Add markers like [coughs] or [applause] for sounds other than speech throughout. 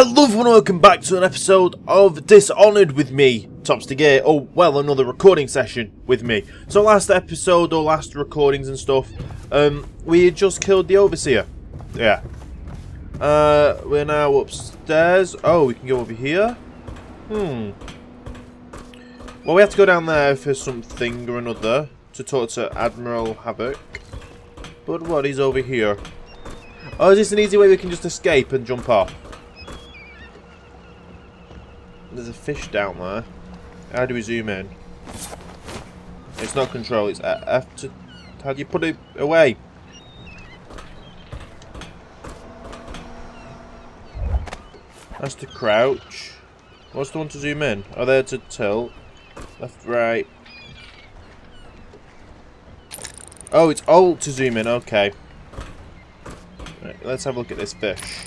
Hello everyone, and welcome back to an episode of Dishonored with me, Topster or well, another recording session with me. So last episode, or last recordings and stuff, um, we had just killed the Overseer. Yeah. Uh, we're now upstairs. Oh, we can go over here? Hmm. Well, we have to go down there for something or another to talk to Admiral Havoc. But what is over here? Oh, is this an easy way we can just escape and jump off? There's a fish down there. How do we zoom in? It's not control, it's F to... How do you put it away? That's to crouch. What's the one to zoom in? Oh, there to tilt. Left, right. Oh, it's alt to zoom in, okay. Right, let's have a look at this fish.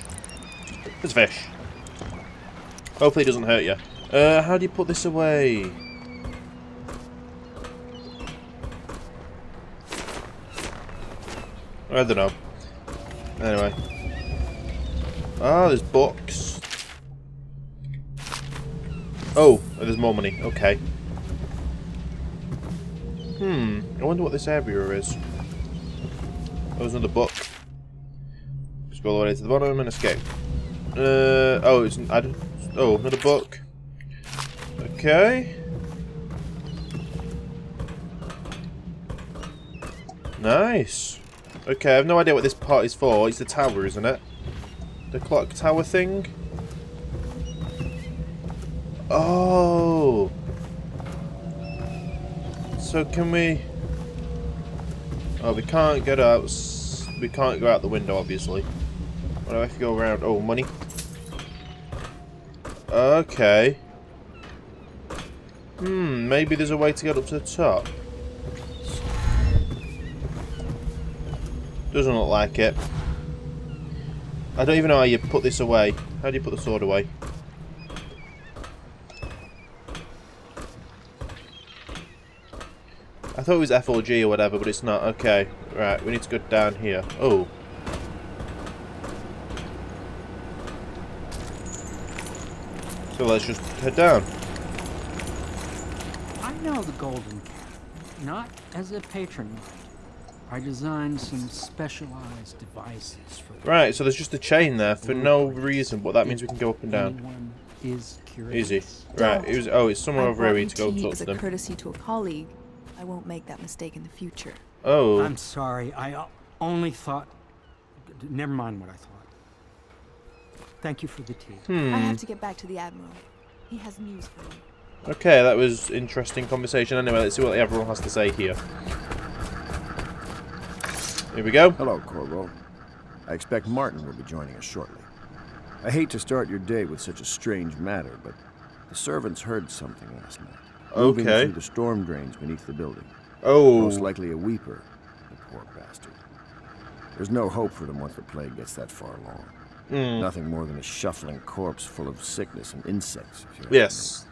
This fish. Hopefully it doesn't hurt you. Uh, how do you put this away? I don't know. Anyway. Ah, there's books. Oh, there's more money. Okay. Hmm. I wonder what this area is. Oh, there's another book. Go all the way to the bottom and escape. Uh, oh, it's... I don't... Oh, another book. Okay. Nice. Okay, I have no idea what this part is for. It's the tower, isn't it? The clock tower thing? Oh! So can we... Oh, we can't get out... We can't go out the window, obviously. What do I have to go around? Oh, money. Okay. Hmm, maybe there's a way to get up to the top. Doesn't look like it. I don't even know how you put this away. How do you put the sword away? I thought it was F or G or whatever, but it's not. Okay, right, we need to go down here. Oh. So let's just head down. I know the Golden Cat, not as a patron might. I designed some specialized devices for the Right, so there's just a chain there for no reason, but that means we can go up and down. Is. Easy. Right, it was, oh, it's somewhere I over here we brought need to go you tea talk as to a courtesy to a colleague. I won't make that mistake in the future. Oh, I'm sorry. I uh, only thought. Never mind what I thought. Thank you for the tea. I hmm. have to get back to the Admiral. He has news for me. Okay, that was interesting conversation. Anyway, let's see what everyone has to say here. Here we go. Hello, Corvo. I expect Martin will be joining us shortly. I hate to start your day with such a strange matter, but the servants heard something last night. Moving Okay. through the storm drains beneath the building. Oh, Most likely a weeper. The poor bastard. There's no hope for them once the plague gets that far along. Mm, Nothing more than a shuffling corpse full of sickness and insects. If you ask yes. me.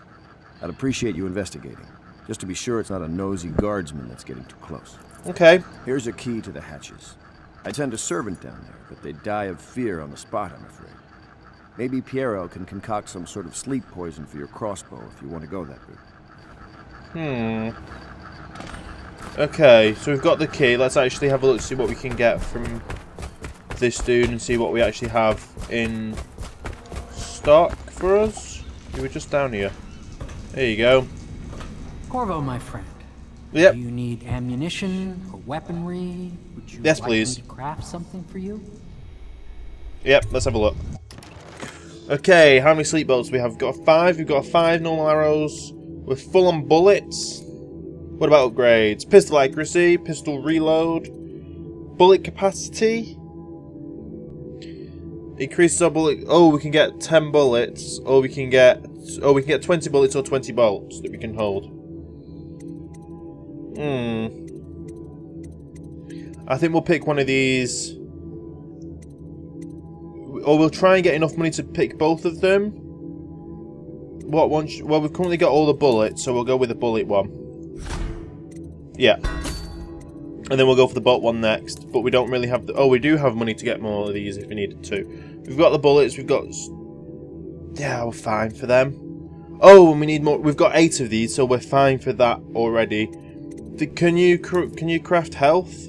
I'd appreciate you investigating, just to be sure it's not a nosy guardsman that's getting too close. Okay. Here's a key to the hatches. I send a servant down there, but they die of fear on the spot, I'm afraid. Maybe Piero can concoct some sort of sleep poison for your crossbow if you want to go that route. Hmm. Okay, so we've got the key. Let's actually have a look, see what we can get from this dude and see what we actually have in stock for us. You were just down here. There you go. Corvo, my friend. Yep. Do you need ammunition or weaponry? Would you Yes, like please. Me to craft something for you? Yep, let's have a look. Okay, how many sleep bolts we have? We've got a five, we've got a five normal arrows with full on bullets. What about upgrades? Pistol accuracy, pistol reload, bullet capacity. Increases our bullet. Oh, we can get 10 bullets, or we can get. Oh, we can get 20 bullets or 20 bolts that we can hold. Hmm. I think we'll pick one of these or we'll try and get enough money to pick both of them. What one? Well, we've currently got all the bullets, so we'll go with the bullet one. Yeah. And then we'll go for the bolt one next. But we don't really have the... Oh, we do have money to get more of these if we needed to. We've got the bullets, we've got... Yeah, we're fine for them. Oh, and we need more. We've got eight of these, so we're fine for that already. Can you can you craft health?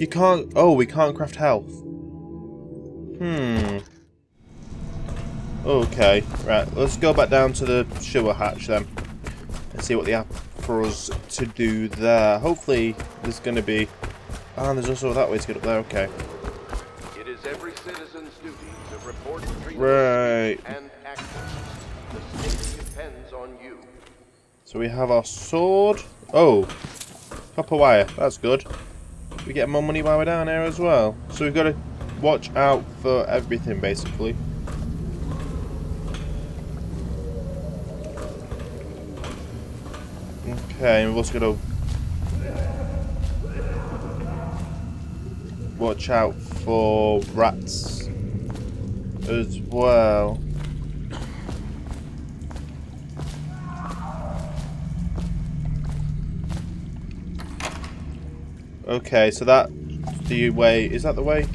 You can't. Oh, we can't craft health. Hmm. Okay, right. Let's go back down to the sewer hatch then, and see what they have for us to do there. Hopefully, there's going to be. Ah, and there's also that way to get up there. Okay. It is every citizen's duty to report treasons Right. and. The state depends on you. So we have our sword. Oh, copper wire. That's good. We get more money while we're down here as well. So we've got to watch out for everything, basically. Okay, we've also got to watch out for rats as well. Okay, so that the way is that the way?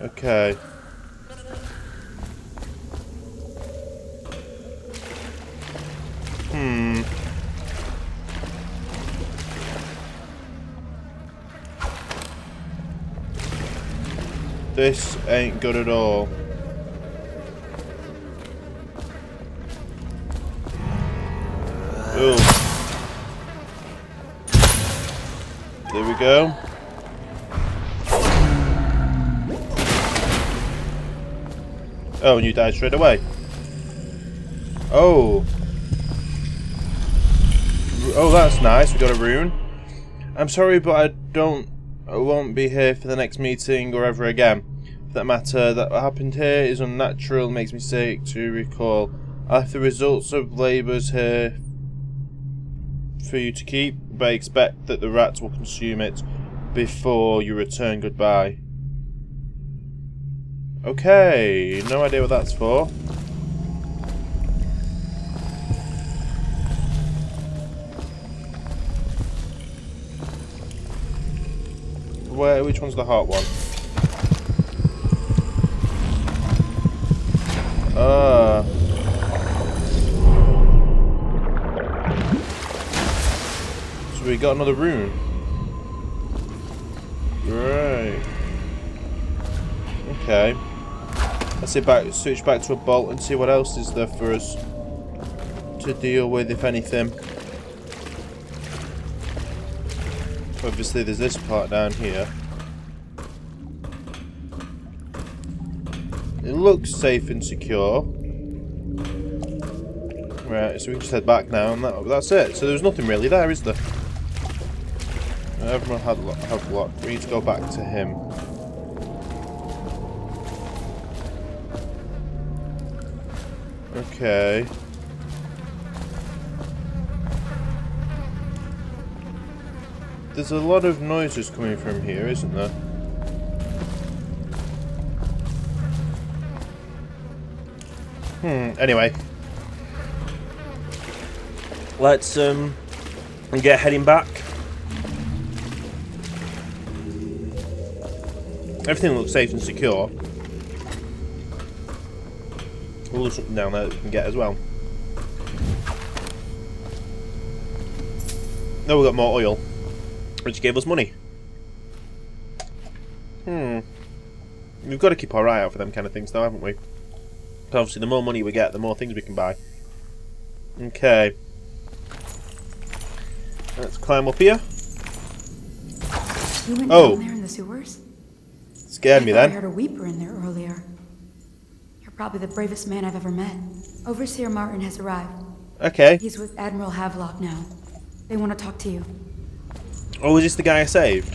Okay. This ain't good at all. Ooh. There we go. Oh, and you died straight away. Oh. Oh, that's nice. We got a rune. I'm sorry, but I don't. I won't be here for the next meeting or ever again. That matter, that happened here is unnatural. Makes me sick to recall. The results of labours here for you to keep, but I expect that the rats will consume it before you return goodbye. Okay, no idea what that's for. Where, which one's the heart one? Ah. So we got another rune. Right. Okay. Let's see back switch back to a bolt and see what else is there for us to deal with, if anything. Obviously there's this part down here. Looks safe and secure. Right, so we can just head back now and that, that's it. So there's nothing really there, is there? Everyone had lo- Havelock. We need to go back to him. Okay. There's a lot of noises coming from here, isn't there? Hmm, anyway. Let's um get heading back. Everything looks safe and secure. Well, there's something down there that we can get as well. Now we've got more oil, which gave us money. Hmm. We've got to keep our eye out for them kind of things, though, haven't we? 'Cause Obviously, the more money we get, the more things we can buy. Okay. Let's climb up here. You went Oh. down there in the sewers? Scared me I thought I heard a weeper in there earlier. You're probably the bravest man I've ever met. Overseer Martin has arrived. Okay. He's with Admiral Havelock now. They want to talk to you. Oh, is this the guy I saved?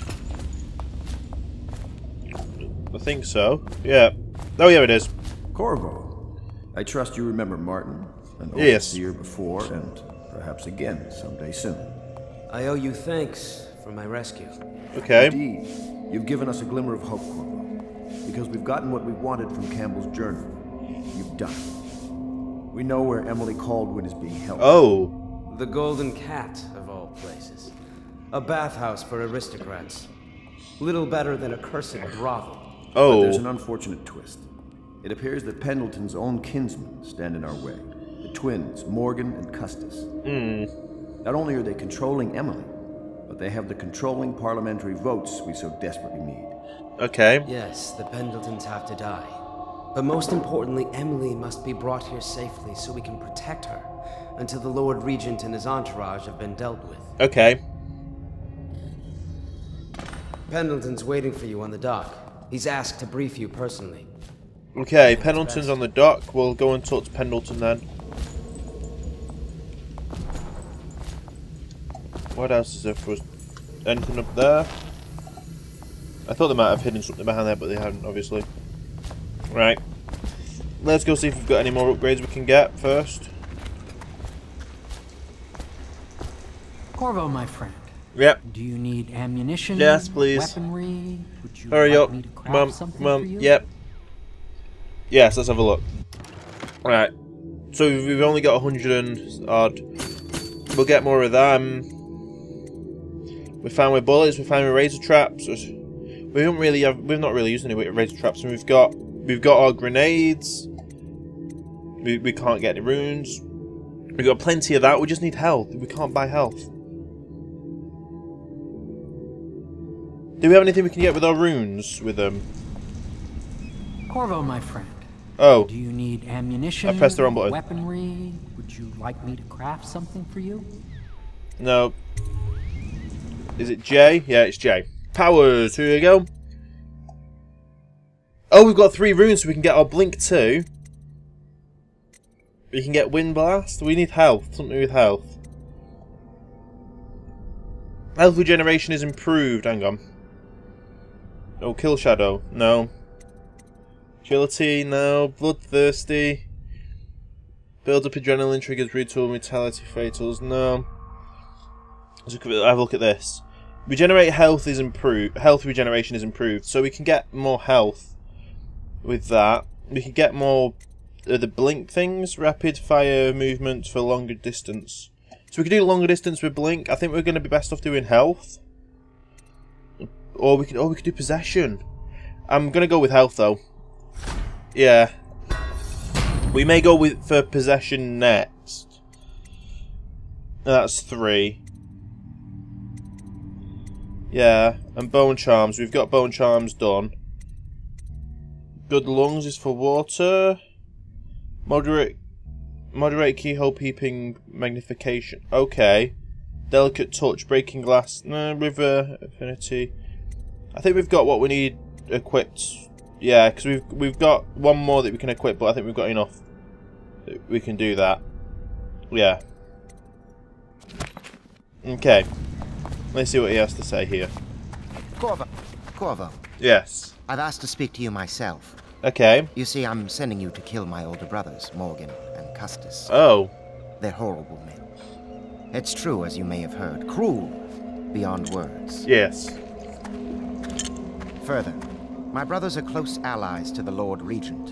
I think so. Yeah. Oh, yeah, it is. Corvo, I trust you remember Martin, an Yes. overseer before, and perhaps again someday soon. I owe you thanks for my rescue. Okay. Indeed, you've given us a glimmer of hope, Corvo, because we've gotten what we wanted from Campbell's journal. You've done it. We know where Emily Kaldwin is being held. Oh. The Golden Cat, of all places. A bathhouse for aristocrats. Little better than a cursed brothel. Oh. But there's Oh. an unfortunate twist. It appears that Pendleton's own kinsmen stand in our way. The twins, Morgan and Custis. Hmm. Not only are they controlling Emily, but they have the controlling parliamentary votes we so desperately need. Okay. Yes, the Pendletons have to die. But most importantly, Emily must be brought here safely so we can protect her until the Lord Regent and his entourage have been dealt with. Okay. Pendleton's waiting for you on the dock. He's asked to brief you personally. Okay, Pendleton's on the dock. We'll go and talk to Pendleton then. What else is there for us? Anything up there? I thought they might have hidden something behind there, but they haven't, obviously. Right. Let's go see if we've got any more upgrades we can get first. Corvo, my friend. Yep. Do you need ammunition? Yes, please. Weaponry? Would you Hurry like up. me to craft Come on, something come on. for you? Yep. Yes, let's have a look. Right. So we've we've only got a hundred and odd. We'll get more of them. We're fine with bullets. We're fine with razor traps. We don't really have. We've not really used any razor traps, and we've got we've got our grenades. We we can't get any runes. We've got plenty of that. We just need health. We can't buy health. Do we have anything we can get with our runes with them? Corvo, my friend. Oh, Do you need ammunition? I pressed the wrong button. Weaponry? Would you like me to craft something for you? no. Is it J? Yeah, it's J. Powers, here we go. Oh, we've got three runes so we can get our Blink too. We can get Wind Blast. We need health. Something with health. Health regeneration is improved. Hang on. Oh, Kill Shadow. No. Agility. No. Bloodthirsty. Build up adrenaline triggers, retool, mentality, fatals. No. Let's have a look at this. Regenerate health is improved. Health regeneration is improved, so we can get more health with that. We can get more uh, the blink things, rapid fire movement for longer distance. So we can do longer distance with blink. I think we're going to be best off doing health, or we could, or we could do possession. I'm going to go with health though. Yeah, we may go with for possession next. That's three. Yeah, and bone charms. We've got bone charms done. Good lungs is for water. Moderate, moderate keyhole peeping magnification. Okay. Delicate touch, breaking glass. No, river affinity. I think we've got what we need equipped. Yeah, because we've we've got one more that we can equip, but I think we've got enough. We can do that. Yeah. Okay. Let's see what he has to say here. Corvo. Corvo, Yes. I've asked to speak to you myself. Okay. You see, I'm sending you to kill my older brothers, Morgan and Custis. Oh. They're horrible men. It's true, as you may have heard, cruel beyond words. Yes. Further, my brothers are close allies to the Lord Regent,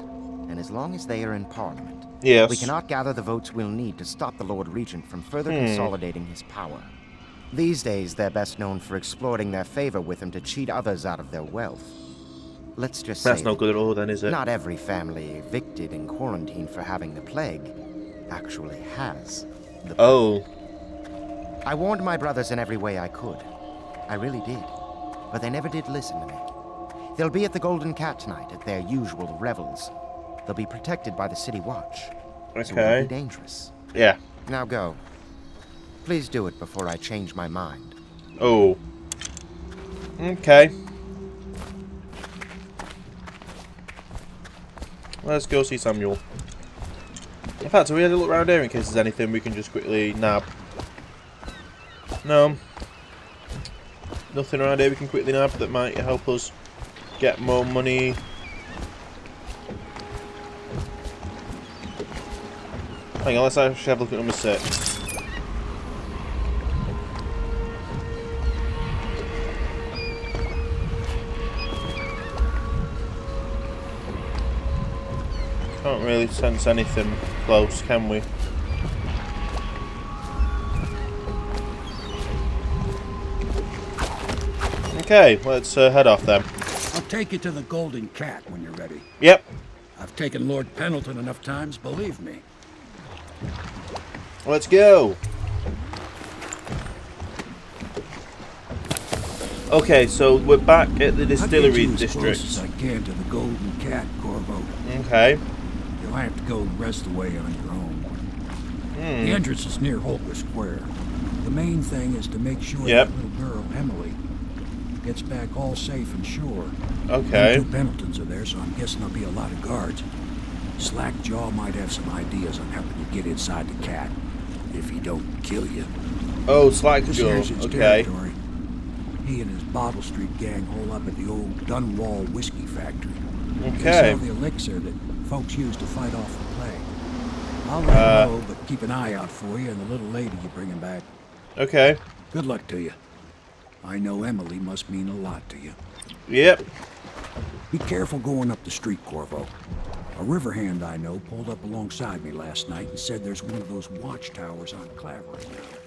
and as long as they are in Parliament, Yes. we cannot gather the votes we'll need to stop the Lord Regent from further hmm. consolidating his power. These days, they're best known for exploiting their favor with him to cheat others out of their wealth. Let's just That's say no good at all then, is it? Not every family evicted and quarantined for having the plague actually has. The Oh. I warned my brothers in every way I could. I really did. But they never did listen to me. They'll be at the Golden Cat tonight at their usual revels. They'll be protected by the City Watch. So it'll Okay. be dangerous. Yeah. Now go. Please do it before I change my mind. Oh. Okay. Let's go see Samuel. In fact, have we had a look around here in case there's anything we can just quickly nab? No. Nothing around here we can quickly nab that might help us get more money. Hang on, let's actually have a look at number six. Can't really sense anything close, can we? Okay, let's uh, head off then. Take you to the Golden Cat when you're ready. Yep. I've taken Lord Pendleton enough times, believe me. Let's go. Okay, so we're back at the distillery district. as I can to the Golden Cat, Corvo. Okay. You'll have to go the rest of the way on your own. Hmm. The entrance is near Holger Square. The main thing is to make sure Yep. that little girl, Emily, gets back all safe and sure. Okay. Them two Pendletons are there, so I'm guessing there'll be a lot of guards. Slackjaw might have some ideas on helping you get inside the cat, if he don't kill you. Oh, Slack This Jaw. here's his Okay. territory. He and his Bottle Street gang hole up at the old Dunwall whiskey factory. Okay. They sell the elixir that folks use to fight off the plague. I'll let Uh. you know, but keep an eye out for you and the little lady you bring him back. Okay. Good luck to you. I know Emily must mean a lot to you. Yep. Be careful going up the street, Corvo. A river hand I know pulled up alongside me last night and said there's one of those watchtowers on Clavering now.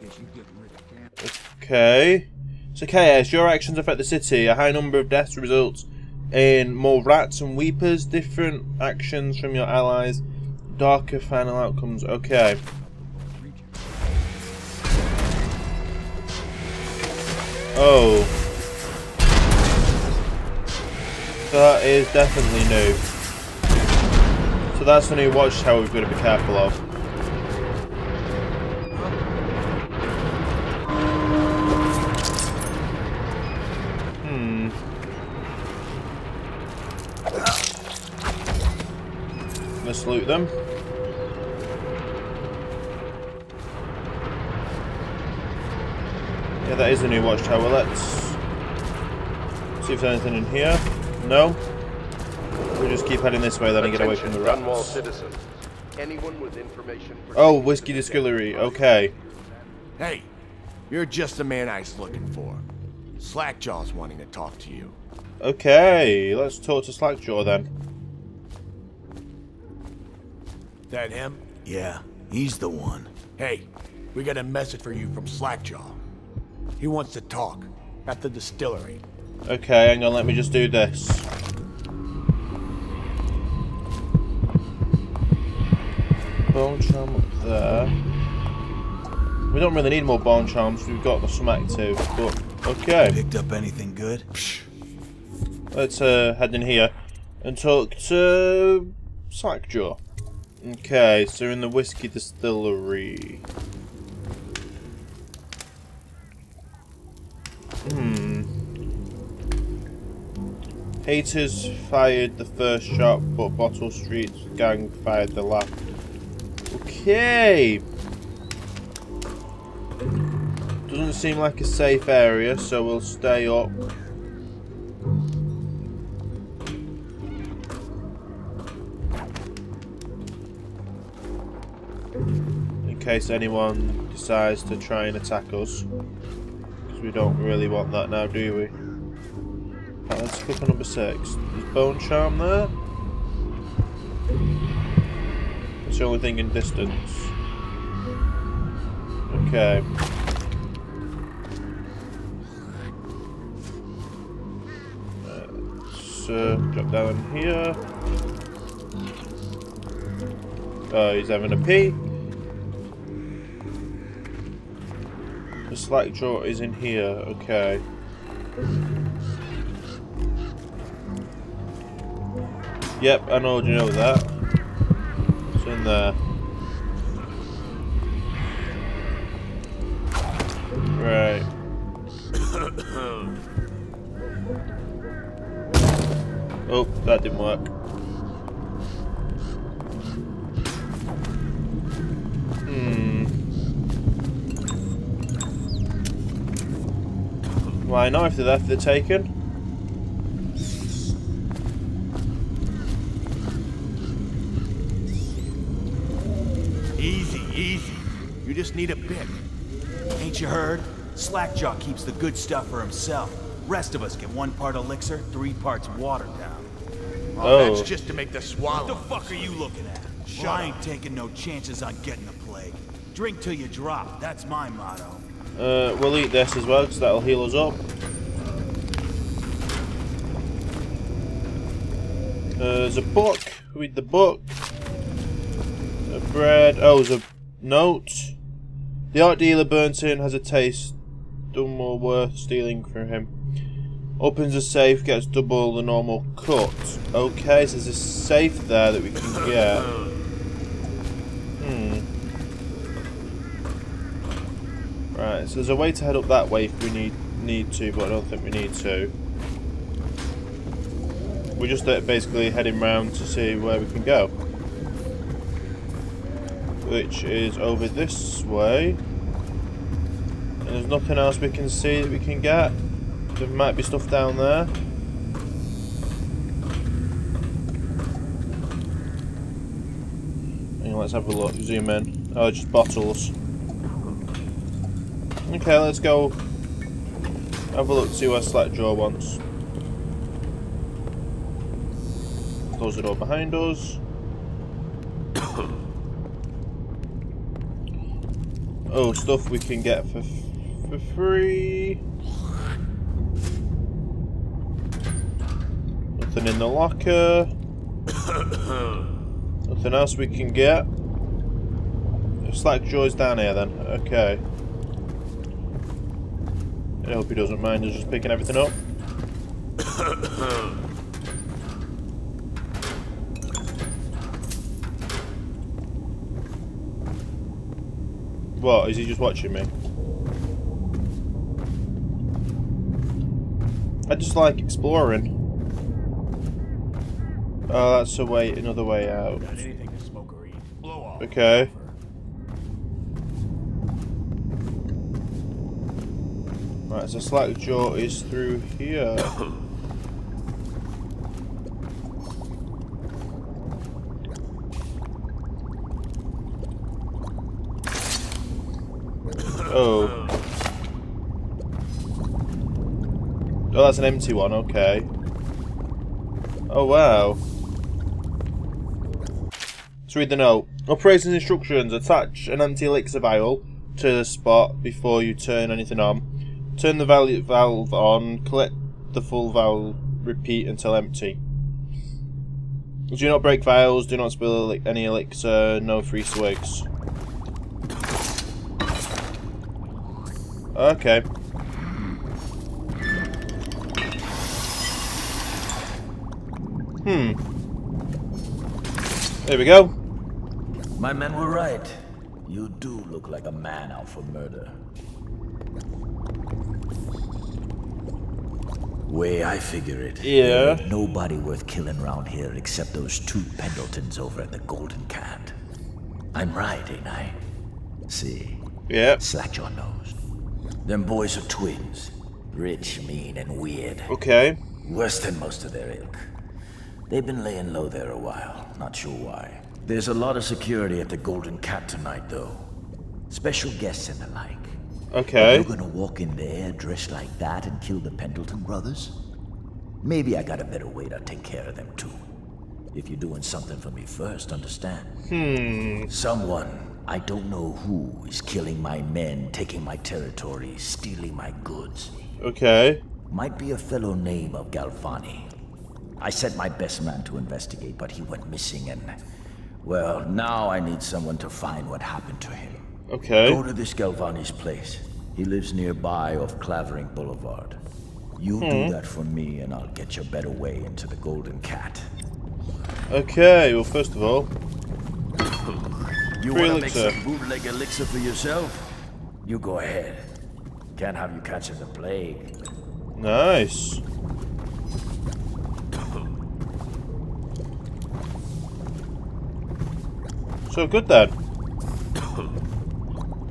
I guess you getting rid of. Okay. So, Chaos, your actions affect the city. A high number of deaths results in more rats and weepers. Different actions from your allies. Darker final outcomes. Okay. Oh. That is definitely new. So that's the new watchtower we've got to be careful of. Hmm. Let's loot them. Yeah, that is a new watchtower. Let's see if there's anything in here. No. We'll just keep heading this way then and get away from the Attention, Dunwall rats. citizens. Anyone with information Oh, pertaining to whiskey distillery. Okay. Hey, you're just the man I was looking for. Slackjaw's wanting to talk to you. Okay, let's talk to Slackjaw then. That him? Yeah, he's the one. Hey, we got a message for you from Slackjaw. He wants to talk at the distillery. Okay, hang on, let me just do this. Bone charm up there. We don't really need more bone charms, we've got the some active, but okay. Picked up anything good? Let's uh, head in here and talk to Slackjaw. Okay, so in the whiskey distillery. Hatters fired the first shot, but Bottle Street's gang fired the last. Okay. Doesn't seem like a safe area, so we'll stay up. in case anyone decides to try and attack us. Because we don't really want that now, do we? Click on number six. Is Bone Charm there? It's the only thing in distance. Okay. Let's uh, drop down here. Oh, he's having a pee. The Slackjaw is in here, okay. Yep, I know, you know that? It's in there. Right. [coughs] oh, that didn't work. Hmm. Why not if they're there for the taken? Just need a pick. Ain't you heard? Slackjaw keeps the good stuff for himself. Rest of us get one part elixir, three parts water down. Oh. That's just to make the swallow. What the fuck are you looking at? Shut well, I ain't taking no chances on getting the plague. Drink till you drop. That's my motto. Uh, we'll eat this as well because that'll heal us up. there's a book. Read the book. A bread. Oh, there's a note. The art dealer Bunting has a taste done more worth stealing from him. Opens a safe, gets double the normal cut. Okay, so there's a safe there that we can get. Hmm. Right, so there's a way to head up that way if we need need to, but I don't think we need to. We're just uh, basically heading round to see where we can go. Which is over this way. And there's nothing else we can see that we can get. There might be stuff down there. Let's have a look. Zoom in. Oh, just bottles. Okay, let's go have a look, see what Slackjaw wants. Close the door behind us. Oh, stuff we can get for for free. Nothing in the locker. [coughs] Nothing else we can get. Slackjaw's down here then. Okay. I hope he doesn't mind us just picking everything up. [coughs] [coughs] what, is he just watching me? I just like exploring. Oh, that's a way, another way out. Okay. Right, so Slackjaw is through here. [coughs] [coughs] Oh, that's an empty one, okay. Oh, wow. Let's read the note. Operations instructions. Attach an empty elixir vial to the spot before you turn anything on. Turn the valve on, collect the full valve, repeat until empty. Do not break vials, do not spill any elixir, no free swigs. Okay. Hmm. There we go. My men were right. You do look like a man out for murder. Way I figure it. Yeah. nobody worth killing around here except those two Pendletons over at the Golden Cat. I'm right, ain't I? See? Yeah. Slack your knows. Them boys are twins. Rich, mean, and weird. Okay. Worse than most of their ilk. They've been laying low there a while. Not sure why. There's a lot of security at the Golden Cat tonight, though. Special guests and the like. Okay. You're gonna walk in there dressed like that and kill the Pendleton brothers? Maybe I got a better way to take care of them too. If you're doing something for me first, understand? Hmm. Someone, I don't know who, is killing my men, taking my territory, stealing my goods. Okay. Might be a fellow name of Galvani. I sent my best man to investigate, but he went missing and... Well, now I need someone to find what happened to him. Okay. Go to this Galvani's place. He lives nearby off Clavering Boulevard. You Hmm. do that for me and I'll get you a better way into the Golden Cat. Okay, well, first of all, You wanna make some bootleg elixir for yourself? You go ahead. Can't have you catching the plague. nice. So good then. [coughs]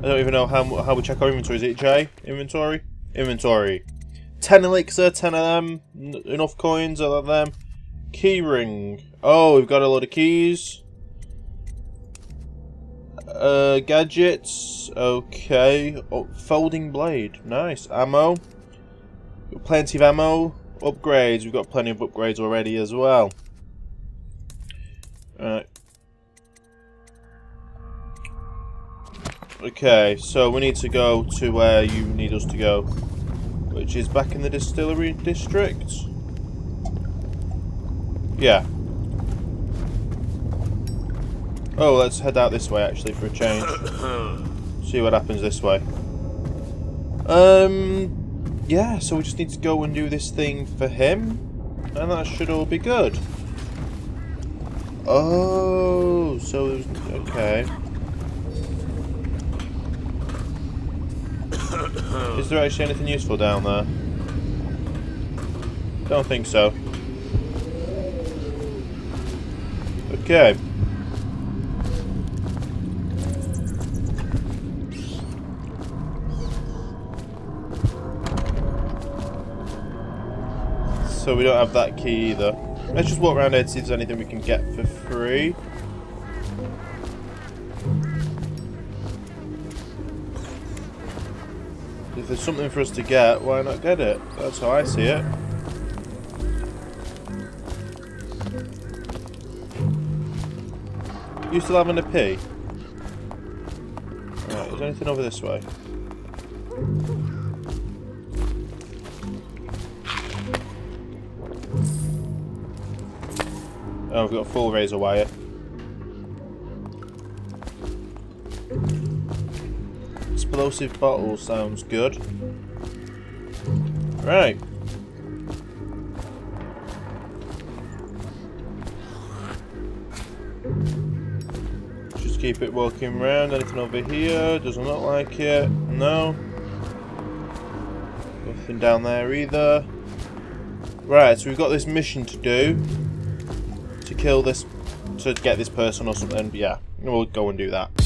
I don't even know how how we check our inventory. Is it J? Inventory? Inventory. 10 elixir, 10 of them. Enough coins, I love them. Key ring. Oh, we've got a lot of keys. Uh, gadgets. Okay. Oh, folding blade. Nice. Ammo. Plenty of ammo. Upgrades. We've got plenty of upgrades already as well. Alright. Okay, so we need to go to where you need us to go. Which is back in the distillery district. Yeah. Oh, let's head out this way actually for a change. [coughs] See what happens this way. Um, yeah, so we just need to go and do this thing for him, and that should all be good. Oh, so okay. Is there actually anything useful down there? Don't think so. Okay. So we don't have that key either. Let's just walk around here to see if there's anything we can get for free. If there's something for us to get, why not get it? That's how I see it. You still having a pee? Right, is anything over this way? Oh, we've got a full razor wire. Explosive bottle sounds good. Right. Just keep it walking around. Anything over here? Doesn't look like it. No. Nothing down there either. Right, so we've got this mission to do. To kill this... To get this person or something. Yeah, we'll go and do that.